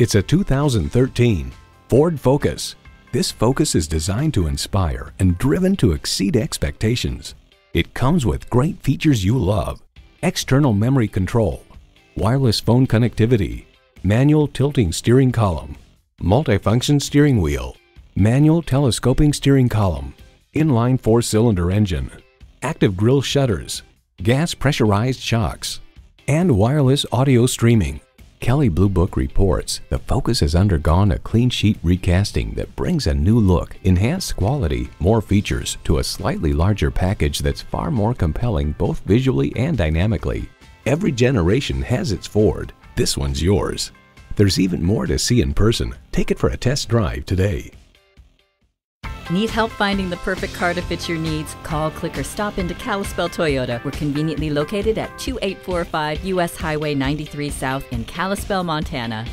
It's a 2013 Ford Focus. This Focus is designed to inspire and driven to exceed expectations. It comes with great features you love. External memory control, wireless phone connectivity, manual tilting steering column, multifunction steering wheel, manual telescoping steering column, inline four-cylinder engine, active grille shutters, gas pressurized shocks, and wireless audio streaming. Kelley Blue Book reports the Focus has undergone a clean sheet recasting that brings a new look, enhanced quality, more features to a slightly larger package that's far more compelling both visually and dynamically. Every generation has its Ford. This one's yours. There's even more to see in person. Take it for a test drive today. Need help finding the perfect car to fit your needs? Call, click, or stop into Kalispell Toyota. We're conveniently located at 2845 US Highway 93 South in Kalispell, Montana.